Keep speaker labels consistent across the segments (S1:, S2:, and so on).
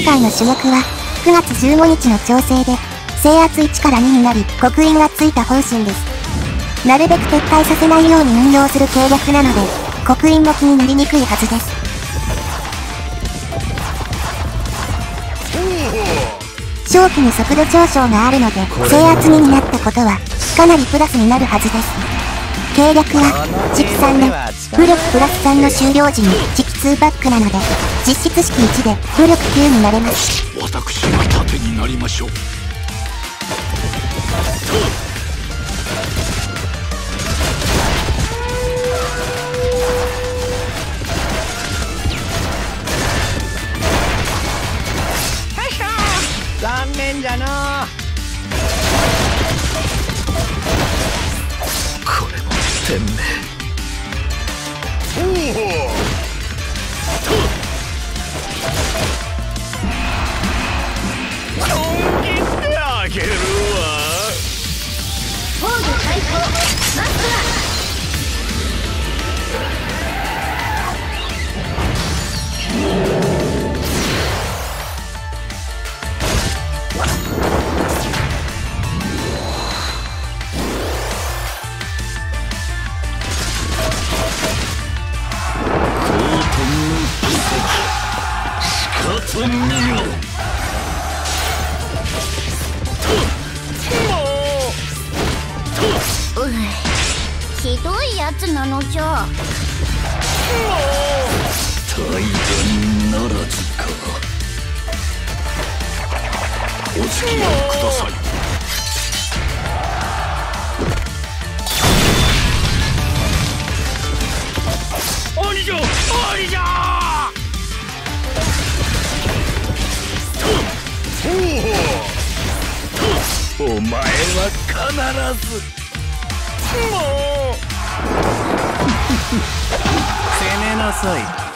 S1: 今回の主役は、9月15日の調整で、制圧1から2になり、刻印がついた本心です。なるべく撤退させないように運用する計略なので、刻印も気になりにくいはずです。正気に速度上昇があるので、制圧2になったことは、かなりプラスになるはずです。計略は、畜3で、武力プラス3の終了時に、時期2バックなので、実質式1で、武力9になれます。
S2: 私が盾になりましょう。
S3: 残念じゃな
S2: こ
S3: ひどいやつなのじゃ
S2: 大変ならずかお付き合いください。お前は必ず。もう。
S3: 攻めなさい。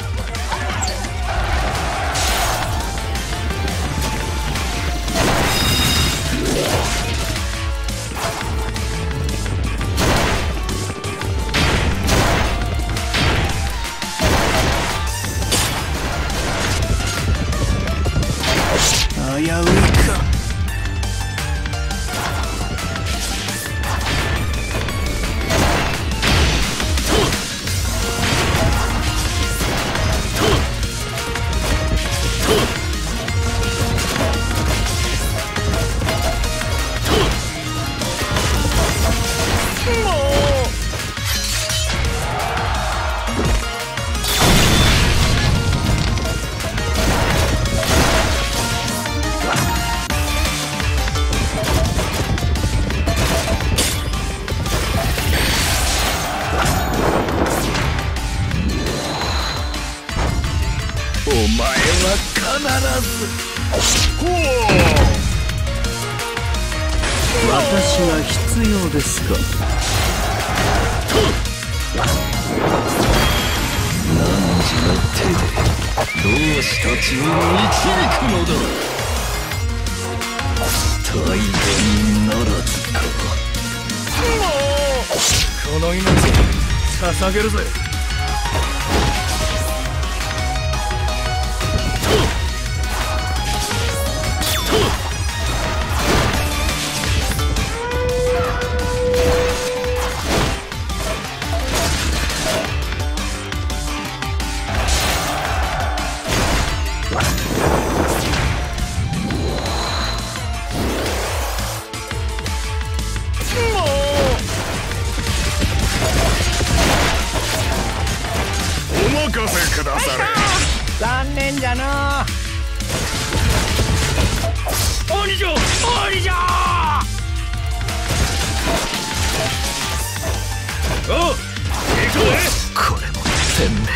S3: 危うい私が必要ですか？
S2: 汝の手で同志たちを導くのだ？大変ならずか
S3: この命捧げるぜ残念じゃな鬼じゃ鬼じゃ。お行くぜ
S2: これも天命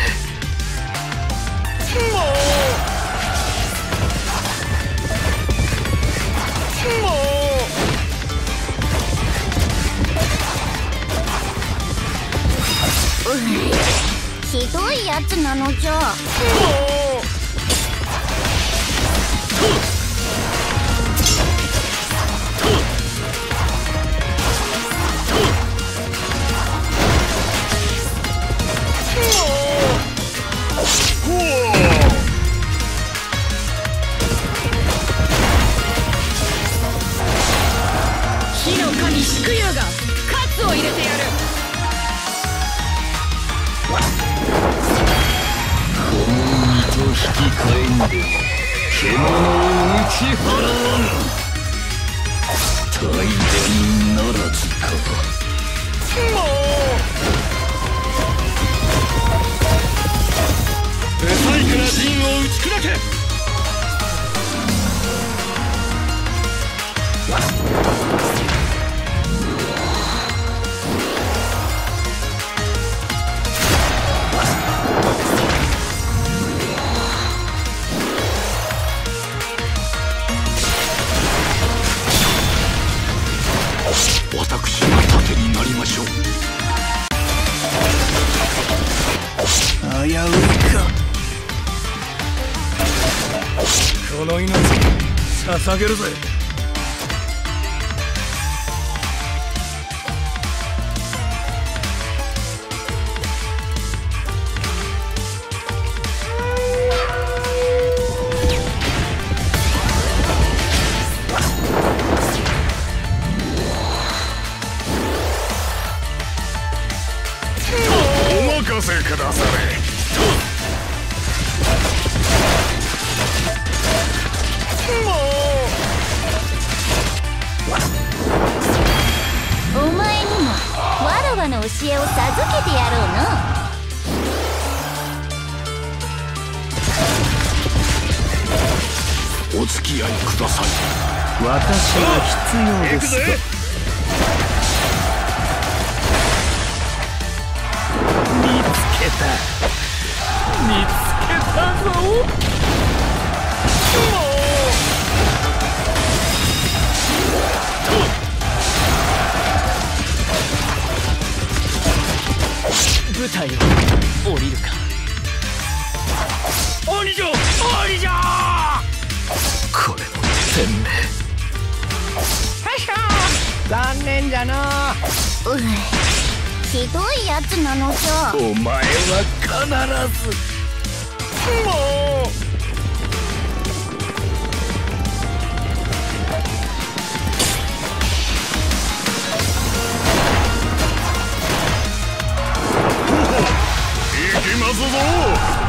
S3: もうもうひどいやつなのじゃ。
S2: 引き換えんでも獣を打ち払わぬ大変ならずか
S3: ブサイクな陣を打ち砕け下げるぜ。
S2: お付き合いください。
S4: 私は必要です。か
S2: 見つけた。見つけたぞ。
S4: 舞台を降りるか。
S3: 鬼じゃ鬼じゃ
S2: これも天命。
S4: 残念じゃな
S3: ういひどいやつなの
S2: お前は必ず。もう。行きますぞ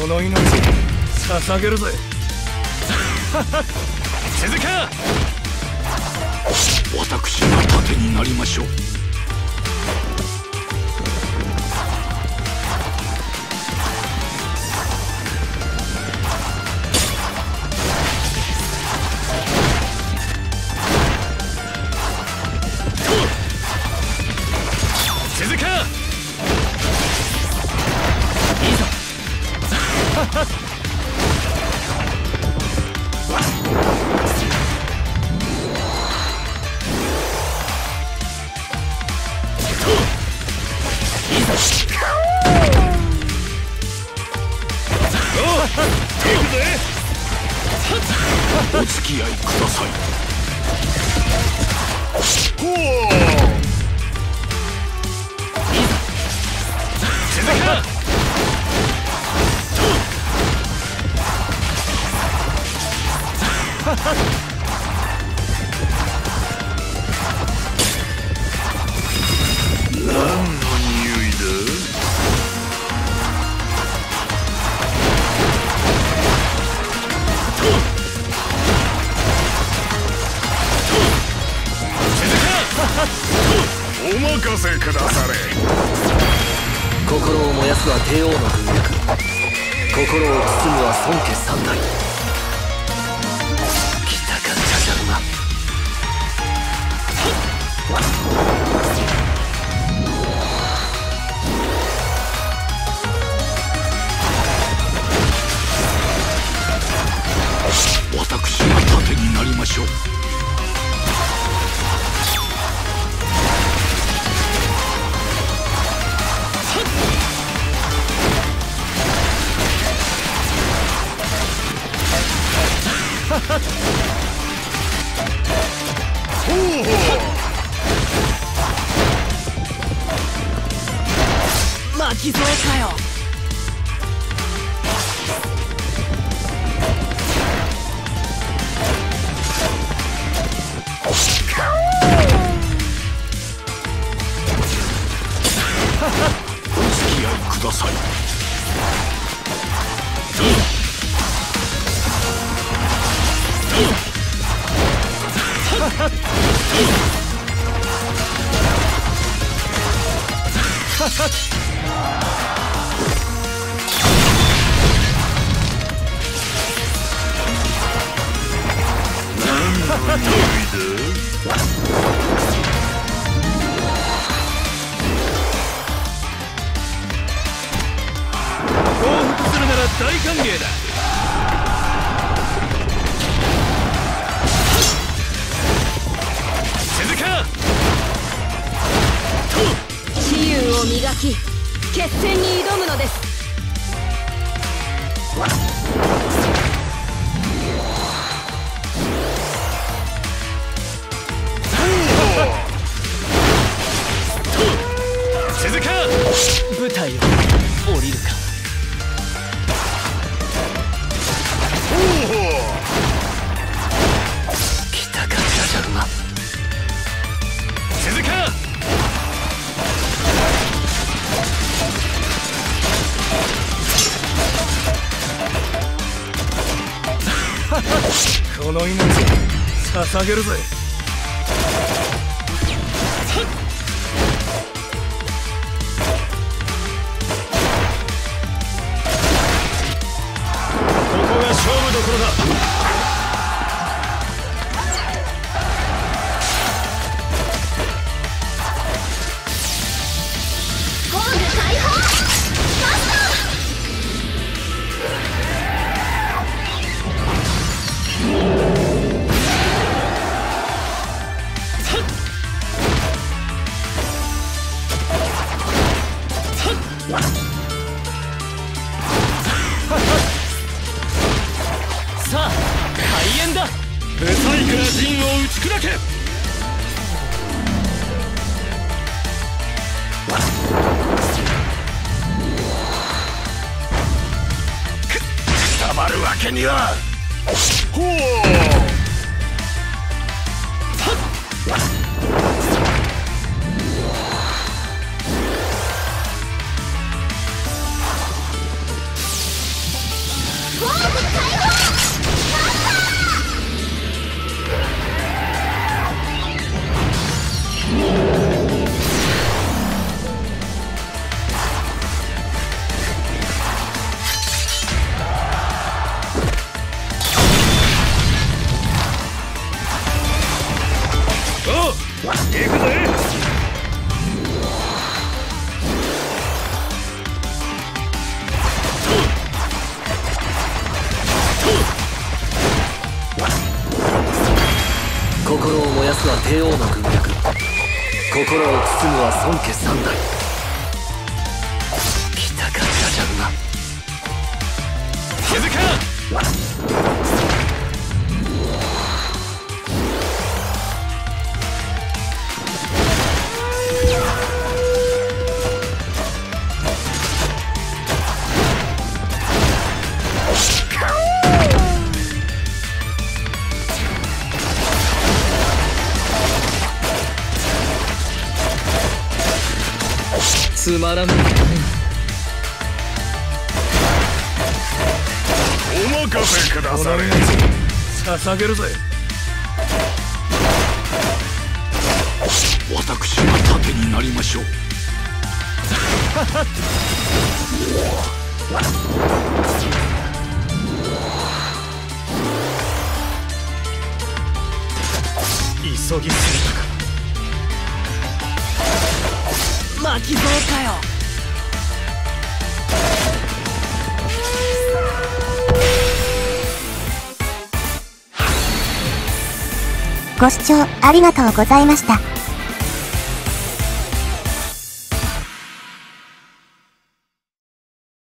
S3: この命捧げるぜ。
S2: 静か私が盾になりましょうせくだされ。
S4: 心を燃やすは帝王の軍略。心を包むは孫家三代。巻き添えかよ。
S2: お付き合いください。何の匂いだ
S4: 降伏するなら大歓迎だ。続か
S5: 雌雄を磨き決戦に挑むのです。
S4: この命捧げるぜ。心を燃やすは帝王の軍略。心を包むは孫家三代。まらぬ
S6: お任せくだされ。
S4: 捧げるぜ。
S6: 私が盾になりましょう。
S4: 急ぎすぎたか。巻き添かよ
S1: ご視聴ありがとうございました。